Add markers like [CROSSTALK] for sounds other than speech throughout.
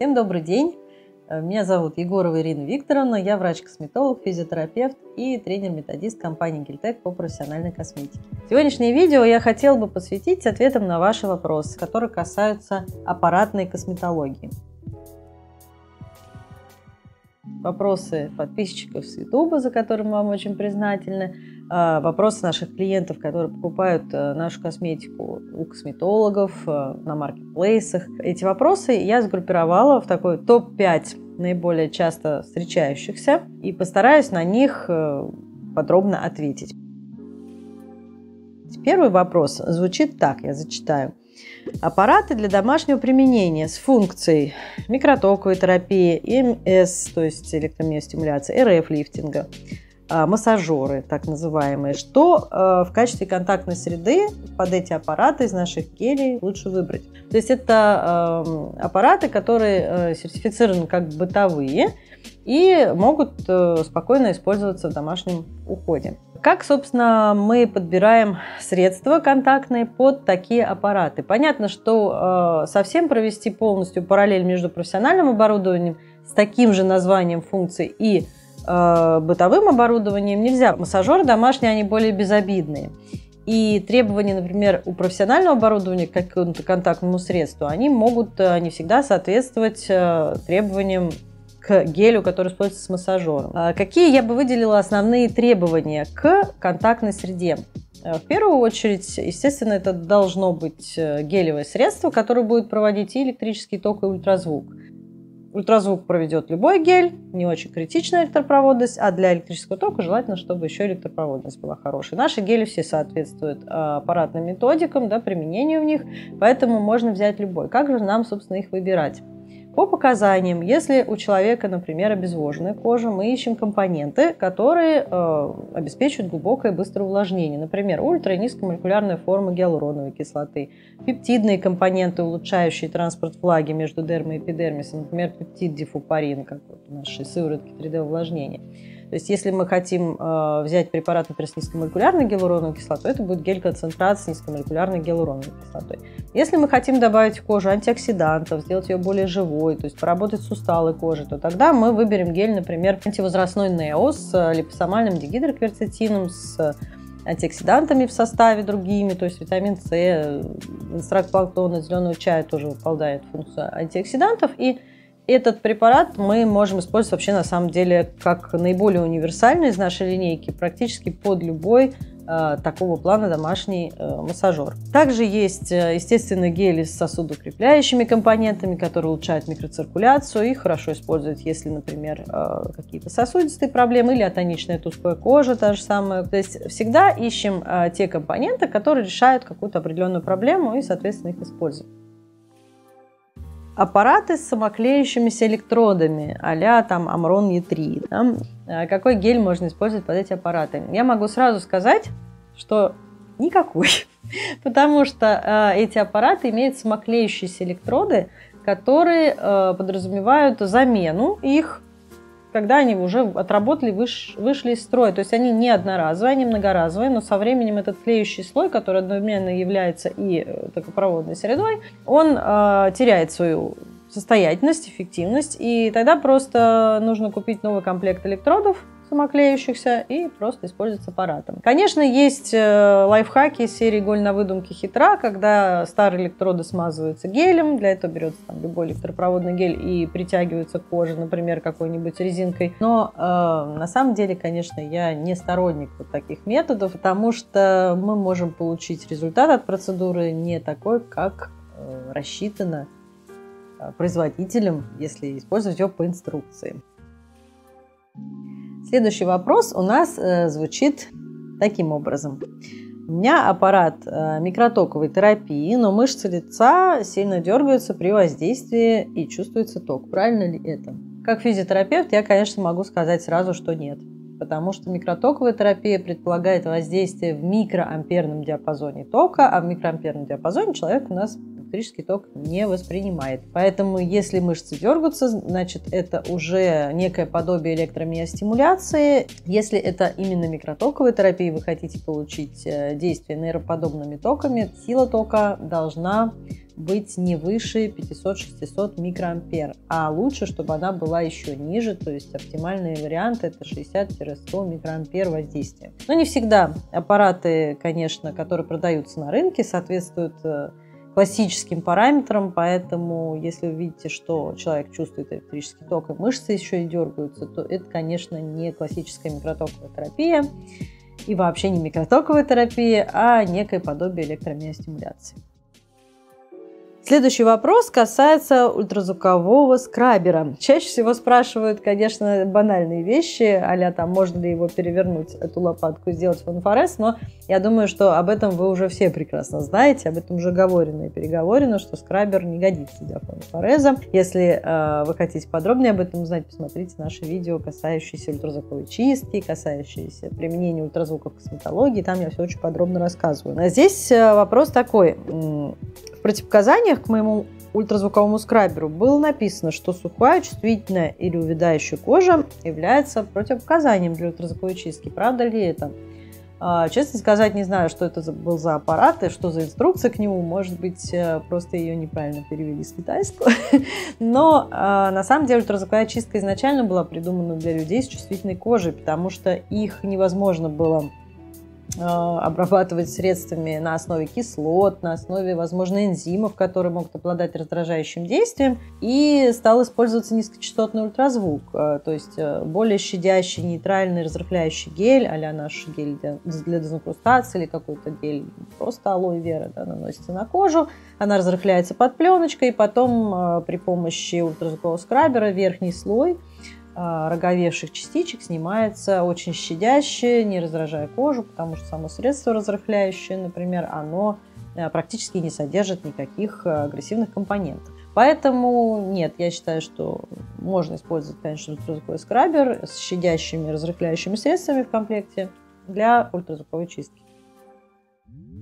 Всем добрый день! Меня зовут Егорова Ирина Викторовна, я врач-косметолог, физиотерапевт и тренер-методист компании Гильтек по профессиональной косметике. Сегодняшнее видео я хотела бы посвятить ответам на ваши вопросы, которые касаются аппаратной косметологии. Вопросы подписчиков с YouTube, за которые мы вам очень признательны, а, вопросы наших клиентов, которые покупают э, нашу косметику у косметологов, э, на маркетплейсах. Эти вопросы я сгруппировала в такой топ-5 наиболее часто встречающихся и постараюсь на них э, подробно ответить. Первый вопрос звучит так, я зачитаю. Аппараты для домашнего применения с функцией микротоковой терапии, МС, то есть электромиостимуляции, РФ-лифтинга, массажеры, так называемые, что а, в качестве контактной среды под эти аппараты из наших гелей лучше выбрать. То есть это а, аппараты, которые сертифицированы как бытовые и могут э, спокойно использоваться в домашнем уходе. Как, собственно, мы подбираем средства контактные под такие аппараты? Понятно, что совсем провести полностью параллель между профессиональным оборудованием с таким же названием функций и э, бытовым оборудованием нельзя. Массажеры домашние, они более безобидные. И требования, например, у профессионального оборудования к какому-то контактному средству, они могут э, не всегда соответствовать э, требованиям к гелю, который используется с массажером. А какие я бы выделила основные требования к контактной среде? Э, в первую очередь, естественно, это должно быть гелевое средство, которое будет проводить и электрический ток, и ультразвук. Ультразвук проведет любой гель, не очень критичная электропроводность, а для электрического тока желательно, чтобы еще электропроводность была хорошей. Наши гели все соответствуют а, аппаратным методикам, да, применению в них, поэтому можно взять любой. Как же нам, собственно, их выбирать? По показаниям, если у человека, например, обезвоженная кожа, мы ищем компоненты, которые э, обеспечивают глубокое и быстрое увлажнение. Например, ультра- и низкомолекулярная форма гиалуроновой кислоты, пептидные компоненты, улучшающие транспорт влаги между дермой и эпидермисом, например, пептид дифупарин, как вот в нашей сыворотке 3D-увлажнения. То есть, если мы хотим э, взять препарат, например, с низкомолекулярной гиалуроновой кислотой, это будет гель-концентрат с низкомолекулярной гиалуроновой кислотой. Если мы хотим добавить в кожу антиоксидантов, сделать ее более живой, то есть поработать с усталой кожей, то тогда мы выберем гель, например, антивозрастной Нео с э, липосомальным дигидрокверцетином, с антиоксидантами в составе другими, то есть витамин С, экстракт планктона, зеленого чая тоже выполняет функцию антиоксидантов. И этот препарат мы можем использовать вообще на самом деле как наиболее универсальный из нашей линейки, практически под любой э, такого плана домашний э, массажер. Также есть, э, естественно, гели с сосудоукрепляющими компонентами, которые улучшают микроциркуляцию. Их хорошо использовать, если, например, какие-то сосудистые проблемы или атоничная тусклая кожа, та же самая. То есть всегда ищем те компоненты, которые решают какую-то определенную проблему и, соответственно, их используем аппараты с самоклеющимися электродами, а там Амрон Е3. Да? А какой гель можно использовать под эти аппараты? Я могу сразу сказать, что никакой. [LAUGHS] Потому что э, эти аппараты имеют самоклеющиеся электроды, которые э, подразумевают замену их когда они уже отработали, выш, вышли из строя. То есть они не одноразовые, они многоразовые, но со временем этот клеющий слой, который одновременно является и э, токопроводной средой, он э, теряет свою состоятельность, эффективность, и тогда просто нужно купить новый комплект электродов, самоклеющихся и просто использовать с аппаратом. Конечно, есть э, лайфхаки из серии «Голь на выдумке хитра», когда старые электроды смазываются гелем, для этого берется там, любой электропроводный гель и притягивается к коже, например, какой-нибудь резинкой. Но э, на самом деле, конечно, я не сторонник вот таких методов, потому что мы можем получить результат от процедуры не такой, как э, рассчитано э, производителем, если использовать его по инструкции. Следующий вопрос у нас э, звучит таким образом. У меня аппарат э, микротоковой терапии, но мышцы лица сильно дергаются при воздействии и чувствуется ток. Правильно ли это? Как физиотерапевт я, конечно, могу сказать сразу, что нет. Потому что микротоковая терапия предполагает воздействие в микроамперном диапазоне тока, а в микроамперном диапазоне человек у нас электрический ток не воспринимает. Поэтому, если мышцы дергаются, значит, это уже некое подобие электромиостимуляции. Если это именно микротоковая терапия, вы хотите получить э, действие нейроподобными токами, сила тока должна быть не выше 500-600 микроампер, а лучше, чтобы она была еще ниже, то есть оптимальный вариант это 60-100 микроампер воздействия. Но не всегда аппараты, конечно, которые продаются на рынке, соответствуют э, классическим параметрам, поэтому если вы видите, что человек чувствует электрический ток и мышцы еще и дергаются, то это, конечно, не классическая микротоковая терапия и вообще не микротоковая терапия, а некое подобие электромиостимуляции. Следующий вопрос касается ультразвукового скрабера. Чаще всего спрашивают, конечно, банальные вещи, а там, можно ли его перевернуть, эту лопатку, сделать фанфорез, но я думаю, что об этом вы уже все прекрасно знаете, об этом уже говорено и переговорено, что скрабер не годится для фанфореза. Если э, вы хотите подробнее об этом узнать, посмотрите наши видео, касающиеся ультразвуковой чистки, касающиеся применения ультразвука в косметологии, там я все очень подробно рассказываю. А здесь э, вопрос такой. Противопоказаниях к моему ультразвуковому скраберу было написано, что сухая, чувствительная или увядающая кожа является противопоказанием для ультразвуковой чистки. Правда ли это? А, честно сказать, не знаю, что это был за аппарат и что за инструкция к нему. Может быть, э, просто ее неправильно перевели с китайского. [LAUGHS] Но а, на самом деле ультразвуковая чистка изначально была придумана для людей с чувствительной кожей, потому что их невозможно было обрабатывать средствами на основе кислот, на основе, возможно, энзимов, которые могут обладать раздражающим действием, и стал использоваться низкочастотный ультразвук, э, то есть э, более щадящий, нейтральный, разрыхляющий гель, а наш гель для, для дезинкрустации или какой-то гель просто алоэ вера да, наносится на кожу, она разрыхляется под пленочкой, и потом при помощи ультразвукового скрабера верхний слой роговевших частичек снимается очень щадяще, не раздражая кожу, потому что само средство разрыхляющее, например, оно э, практически не содержит никаких э, агрессивных компонентов. Поэтому нет, я считаю, что можно использовать, конечно, ультразвуковой скрабер с щадящими разрыхляющими средствами в комплекте для ультразвуковой чистки.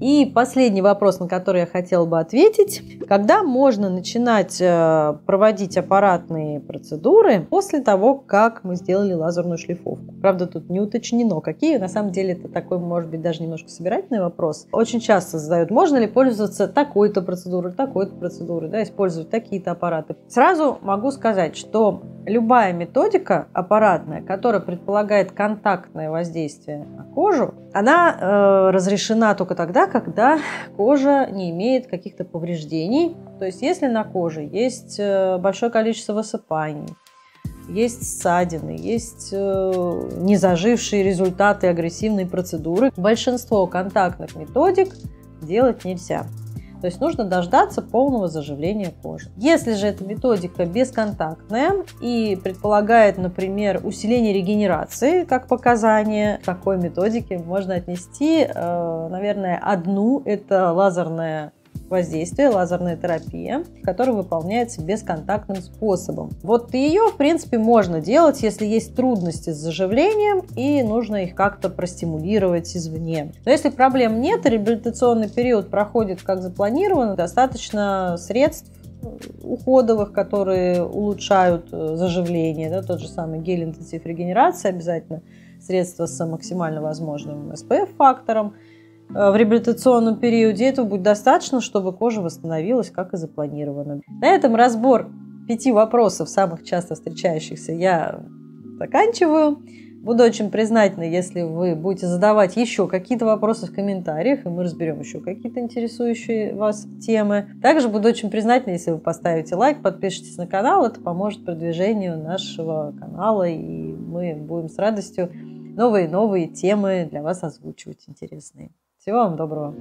И последний вопрос, на который я хотела бы ответить. Когда можно начинать э, проводить аппаратные процедуры после того, как мы сделали лазерную шлифовку? Правда, тут не уточнено, какие. На самом деле, это такой, может быть, даже немножко собирательный вопрос. Очень часто задают, можно ли пользоваться такой-то процедурой, такой-то процедурой, да, использовать такие-то аппараты. Сразу могу сказать, что любая методика аппаратная, которая предполагает контактное воздействие на кожу, она э, разрешена только тогда, когда кожа не имеет каких-то повреждений. То есть если на коже есть э, большое количество высыпаний, есть ссадины, есть э, незажившие результаты агрессивной процедуры, большинство контактных методик делать нельзя. То есть нужно дождаться полного заживления кожи. Если же эта методика бесконтактная и предполагает, например, усиление регенерации как показание, к такой методике можно отнести, э, наверное, одну – это лазерная воздействие, лазерная терапия, которая выполняется бесконтактным способом. Вот ее, в принципе, можно делать, если есть трудности с заживлением и нужно их как-то простимулировать извне. Но если проблем нет, реабилитационный период проходит как запланировано, достаточно средств уходовых, которые улучшают э, заживление, да, тот же самый гель интенсив регенерации обязательно, средства с максимально возможным SPF-фактором – Э, в реабилитационном периоде этого будет достаточно, чтобы кожа восстановилась, как и запланировано. На этом разбор пяти вопросов, самых часто встречающихся, я заканчиваю. Буду очень признательна, если вы будете задавать еще какие-то вопросы в комментариях, и мы разберем еще какие-то интересующие вас темы. Также буду очень признательна, если вы поставите лайк, подпишитесь на канал. Это поможет продвижению нашего канала, и мы будем с радостью новые-новые темы для вас озвучивать интересные. Всего вам доброго.